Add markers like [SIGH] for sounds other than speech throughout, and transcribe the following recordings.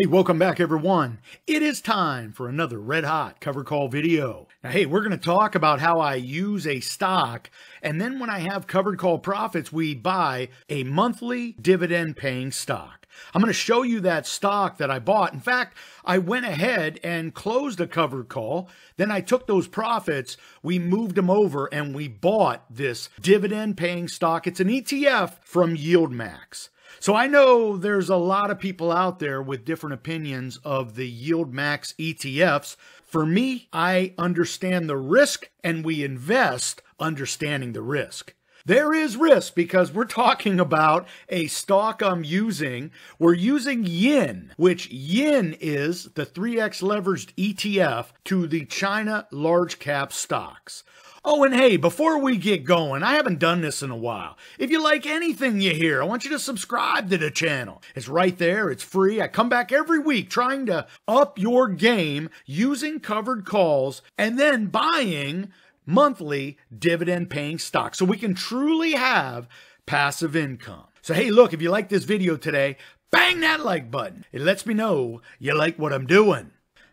Hey, welcome back everyone. It is time for another red hot cover call video. Now, hey, we're going to talk about how I use a stock and then when I have covered call profits, we buy a monthly dividend paying stock. I'm going to show you that stock that I bought. In fact, I went ahead and closed a covered call. Then I took those profits, we moved them over and we bought this dividend paying stock. It's an ETF from YieldMax. So I know there's a lot of people out there with different opinions of the Yield Max ETFs. For me, I understand the risk and we invest understanding the risk. There is risk because we're talking about a stock I'm using. We're using yin, which yin is the 3x leveraged ETF to the China large cap stocks. Oh, and hey, before we get going, I haven't done this in a while. If you like anything you hear, I want you to subscribe to the channel. It's right there, it's free. I come back every week trying to up your game using covered calls and then buying monthly dividend paying stocks so we can truly have passive income. So, hey, look, if you like this video today, bang that like button. It lets me know you like what I'm doing.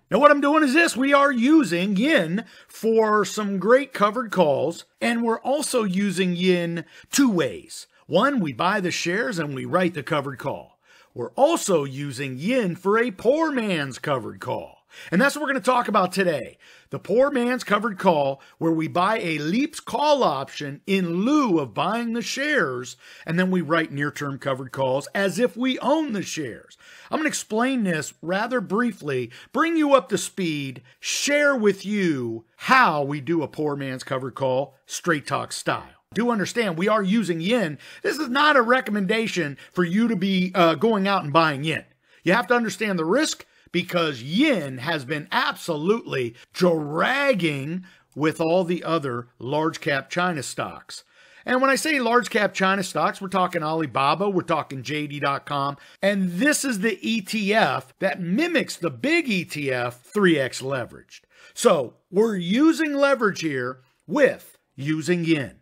Now what I'm doing is this, we are using yin for some great covered calls, and we're also using yin two ways. One, we buy the shares and we write the covered call. We're also using yin for a poor man's covered call. And that's what we're going to talk about today. The poor man's covered call, where we buy a Leaps call option in lieu of buying the shares, and then we write near term covered calls as if we own the shares. I'm going to explain this rather briefly, bring you up to speed, share with you how we do a poor man's covered call, straight talk style do understand we are using yin. This is not a recommendation for you to be uh, going out and buying yin. You have to understand the risk because yin has been absolutely dragging with all the other large cap China stocks. And when I say large cap China stocks, we're talking Alibaba, we're talking JD.com, and this is the ETF that mimics the big ETF 3x leveraged. So we're using leverage here with using yin.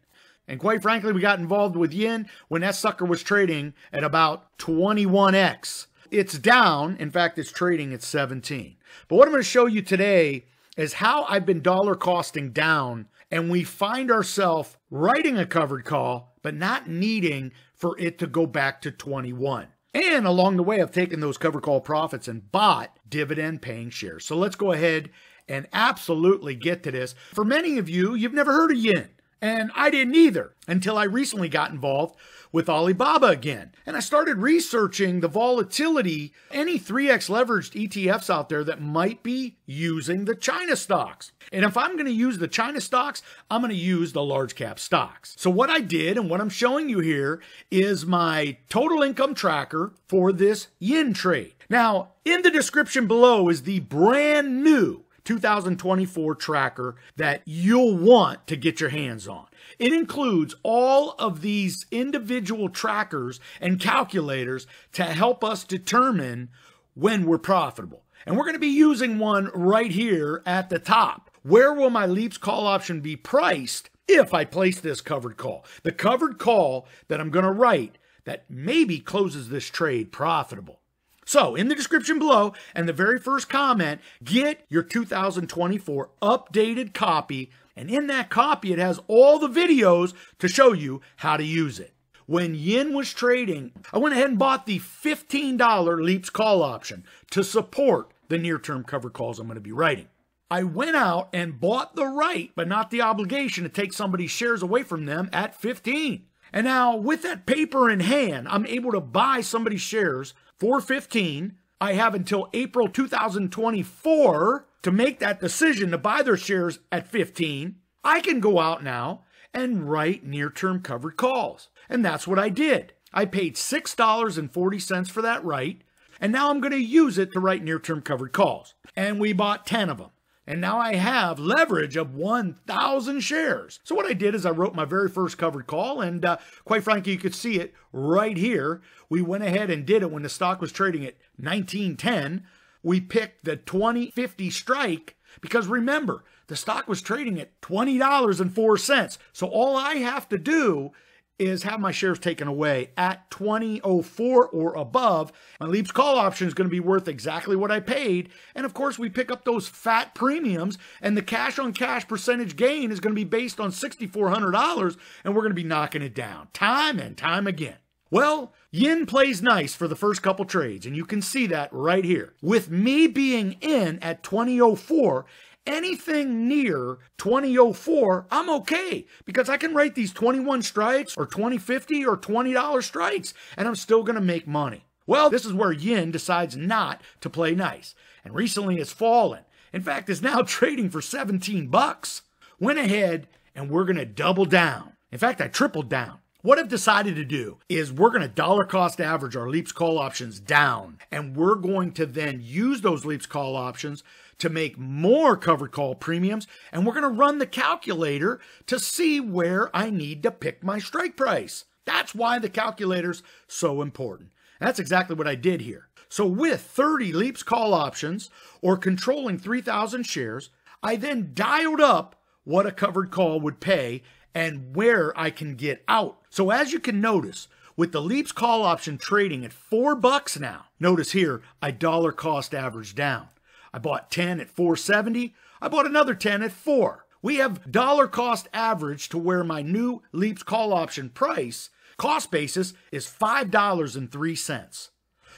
And quite frankly, we got involved with yin when that sucker was trading at about 21x. It's down. In fact, it's trading at 17. But what I'm going to show you today is how I've been dollar costing down and we find ourselves writing a covered call, but not needing for it to go back to 21. And along the way, I've taken those cover call profits and bought dividend paying shares. So let's go ahead and absolutely get to this. For many of you, you've never heard of yin. And I didn't either until I recently got involved with Alibaba again. And I started researching the volatility, any 3x leveraged ETFs out there that might be using the China stocks. And if I'm going to use the China stocks, I'm going to use the large cap stocks. So what I did and what I'm showing you here is my total income tracker for this yin trade. Now, in the description below is the brand new 2024 tracker that you'll want to get your hands on. It includes all of these individual trackers and calculators to help us determine when we're profitable. And we're going to be using one right here at the top. Where will my leaps call option be priced if I place this covered call? The covered call that I'm going to write that maybe closes this trade profitable. So, in the description below and the very first comment, get your 2024 updated copy. And in that copy, it has all the videos to show you how to use it. When Yin was trading, I went ahead and bought the $15 Leaps call option to support the near term cover calls I'm going to be writing. I went out and bought the right, but not the obligation to take somebody's shares away from them at 15. And now, with that paper in hand, I'm able to buy somebody's shares for 15. I have until April 2024 to make that decision to buy their shares at 15. I can go out now and write near term covered calls. And that's what I did. I paid $6.40 for that right, and now I'm going to use it to write near term covered calls. And we bought 10 of them. And now I have leverage of 1,000 shares. So what I did is I wrote my very first covered call, and uh, quite frankly, you could see it right here. We went ahead and did it when the stock was trading at 1910. We picked the 2050 strike because remember, the stock was trading at $20.04. So all I have to do is have my shares taken away at 2004 or above. My Leaps call option is going to be worth exactly what I paid. And of course, we pick up those fat premiums, and the cash on cash percentage gain is going to be based on $6,400, and we're going to be knocking it down time and time again. Well, Yin plays nice for the first couple trades, and you can see that right here. With me being in at 2004 anything near 2004, I'm okay because I can write these 21 strikes or 2050 or $20 strikes and I'm still going to make money. Well, this is where yin decides not to play nice and recently it's fallen. In fact, it's now [LAUGHS] trading for 17 bucks. Went ahead and we're going to double down. In fact, I tripled down. What I've decided to do is we're going to dollar cost average our leaps call options down, and we're going to then use those leaps call options to make more covered call premiums, and we're going to run the calculator to see where I need to pick my strike price. That's why the calculator's so important. That's exactly what I did here. So with 30 leaps call options or controlling 3,000 shares, I then dialed up what a covered call would pay and where I can get out. So as you can notice, with the Leaps call option trading at four bucks now, notice here I dollar cost average down. I bought 10 at 470. I bought another 10 at 4. We have dollar cost average to where my new Leaps call option price cost basis is $5.03.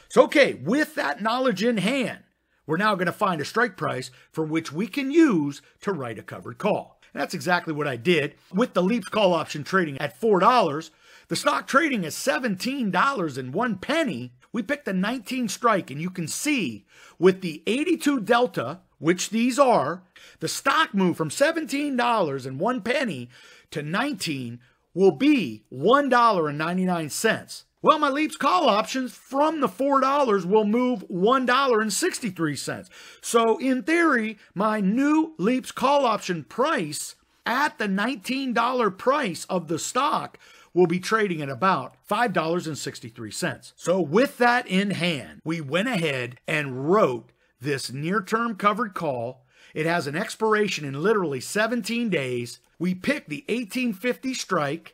So okay, with that knowledge in hand, we're now going to find a strike price for which we can use to write a covered call. And that's exactly what I did with the Leaps call option trading at $4. The stock trading at $17 and one penny. We picked the 19 strike, and you can see with the 82 delta, which these are, the stock move from $17 and one penny to 19 will be $1.99. Well, my Leaps call options from the $4 will move $1.63. So, in theory, my new Leaps call option price at the $19 price of the stock will be trading at about $5.63. So, with that in hand, we went ahead and wrote this near term covered call. It has an expiration in literally 17 days. We picked the 1850 strike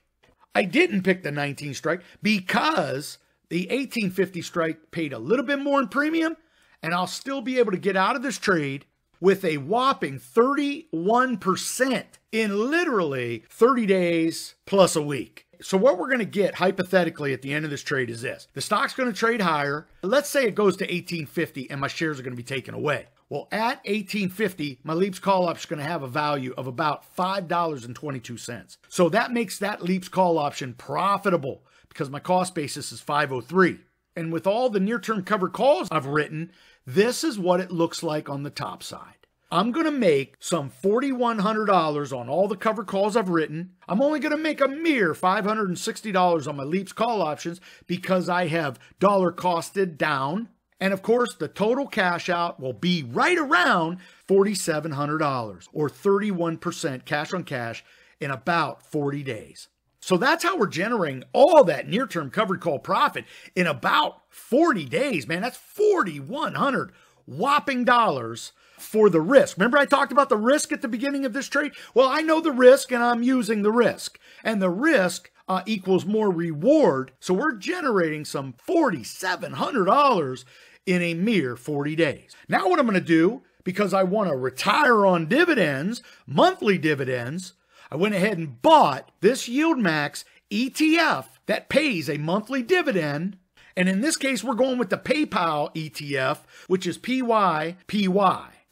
I didn't pick the 19 strike because the 1850 strike paid a little bit more in premium, and I'll still be able to get out of this trade with a whopping 31% in literally 30 days plus a week. So, what we're going to get hypothetically at the end of this trade is this the stock's going to trade higher. Let's say it goes to 1850 and my shares are going to be taken away. Well, at 1850, my Leaps call option is going to have a value of about $5.22. So that makes that Leaps call option profitable because my cost basis is 503. And with all the near-term covered calls I've written, this is what it looks like on the top side. I'm going to make some $4,100 on all the cover calls I've written. I'm only going to make a mere $560 on my Leaps call options because I have dollar costed down and of course, the total cash out will be right around $4,700 or 31% cash on cash in about 40 days. So that's how we're generating all that near term covered call profit in about 40 days, man. That's 4,100 whopping dollars for the risk. Remember, I talked about the risk at the beginning of this trade? Well, I know the risk and I'm using the risk. And the risk uh, equals more reward. So we're generating some $4,700 in a mere 40 days. Now, what I'm going to do, because I want to retire on dividends, monthly dividends, I went ahead and bought this YieldMax ETF that pays a monthly dividend. And in this case, we're going with the PayPal ETF, which is PYPY.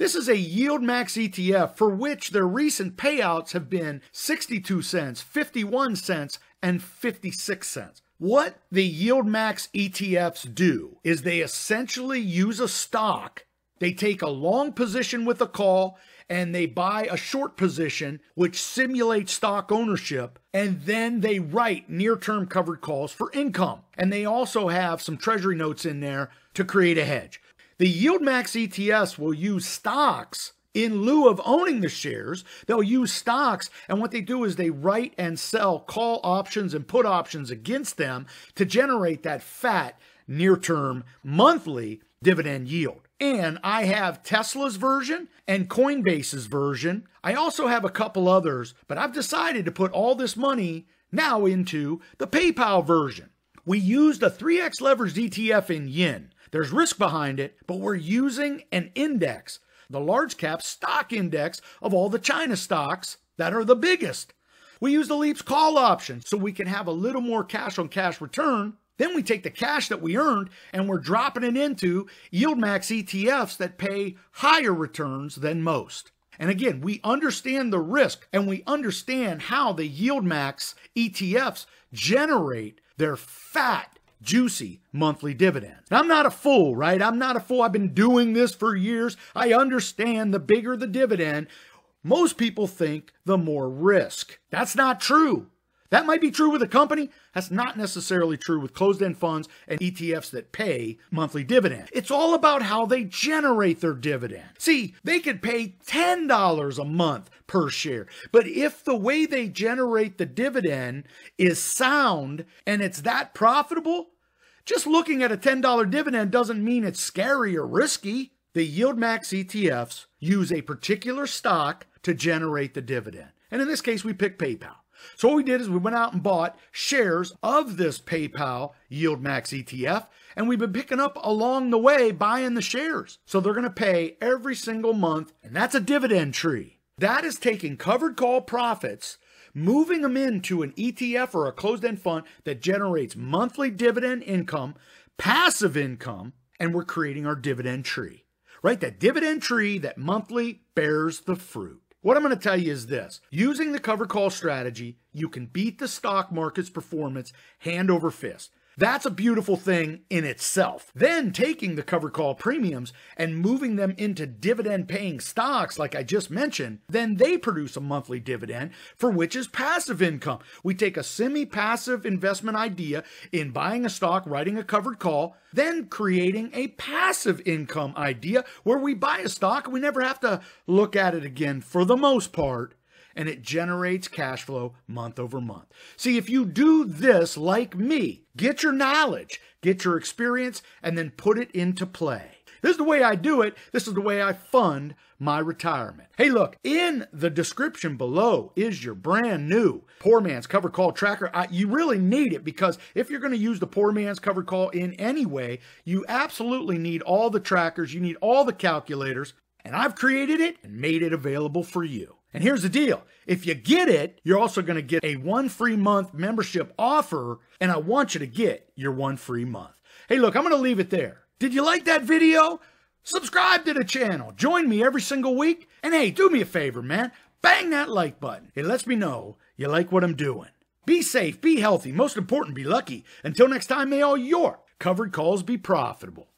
This is a YieldMax ETF for which their recent payouts have been 62 cents, 51 cents, and 56 cents. What the YieldMax ETFs do is they essentially use a stock, they take a long position with a call, and they buy a short position, which simulates stock ownership, and then they write near term covered calls for income. And they also have some treasury notes in there to create a hedge. The YieldMax ETFs will use stocks in lieu of owning the shares, they'll use stocks. And what they do is they write and sell call options and put options against them to generate that fat near term monthly dividend yield. And I have Tesla's version and Coinbase's version. I also have a couple others, but I've decided to put all this money Now into the PayPal version. We used a 3x leveraged ETF in yin. There's risk behind it, but we're using an index, the large cap stock index of all the China stocks that are the biggest. We use the Leaps call option so we can have a little more cash on cash return. Then we take the cash that we earned and we're dropping it into YieldMax ETFs that pay higher returns than most. And again, we understand the risk and we understand how the YieldMax ETFs generate their fat, juicy monthly dividends. I'm not a fool, right? I'm not a fool. I've been doing this for years. I understand the bigger the dividend, most people think the more risk. That's not true. That might be true with a company. That's not necessarily true with closed end funds and ETFs that pay monthly dividends. It's all about how they generate their dividend. See, they could pay $10 a month per share, but if the way they generate the dividend is sound and it's that profitable, just looking at a $10 dividend doesn't mean it's scary or risky. The YieldMax ETFs use a particular stock to generate the dividend. And in this case, we pick PayPal. So what we did is we went out and bought shares of this PayPal Yield Max ETF, and we've been picking up along the way buying the shares. So they're going to pay every single month, and that's a dividend tree. That is taking covered call profits, moving them into an ETF or a closed-end fund that generates monthly dividend income, passive income, and we're creating our dividend tree. Right? That dividend tree that monthly bears the fruit. What I'm going to tell you is this using the cover call strategy, you can beat the stock market's performance hand over fist. That's a beautiful thing in itself. Then taking the cover call premiums and moving them into dividend paying stocks, like I just mentioned, then they produce a monthly dividend for which is passive income. We take a semi passive investment idea in buying a stock, writing a covered call, then creating a passive income idea where we buy a stock and we never have to look at it again for the most part and it generates cash flow month over month. See, if you do this like me, get your knowledge, get your experience, and then put it into play. This is the way I do it. This is the way I fund my retirement. Hey, look, in the description below is your brand new Poor Man's Cover Call Tracker. I, you really need it because if you're going to use the Poor Man's Cover Call in any way, you absolutely need all the trackers, you need all the calculators, and I've created it and made it available for you. And here's the deal if you get it, you're also going to get a one free month membership offer, and I want you to get your one free month. Hey, look, I'm going to leave it there. Did you like that video? Subscribe to the channel. Join me every single week. And hey, do me a favor, man. Bang that like button. It lets me know you like what I'm doing. Be safe, be healthy, most important, be lucky. Until next time, may all your covered calls be profitable.